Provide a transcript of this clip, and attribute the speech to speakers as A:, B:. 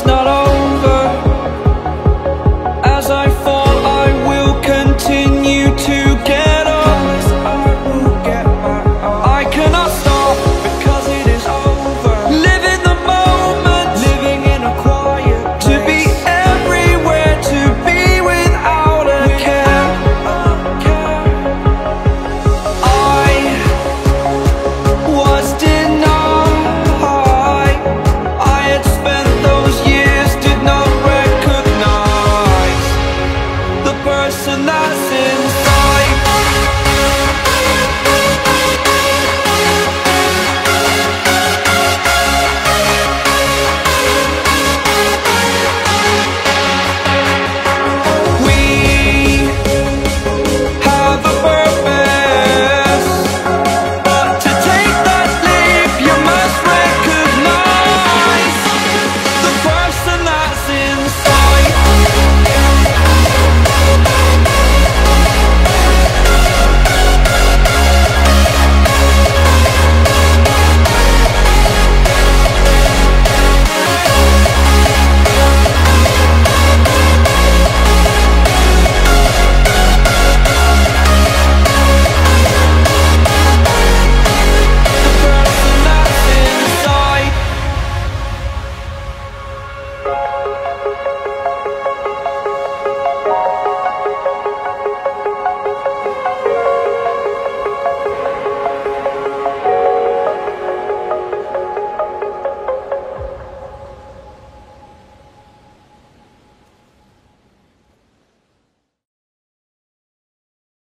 A: it's not all So that's inside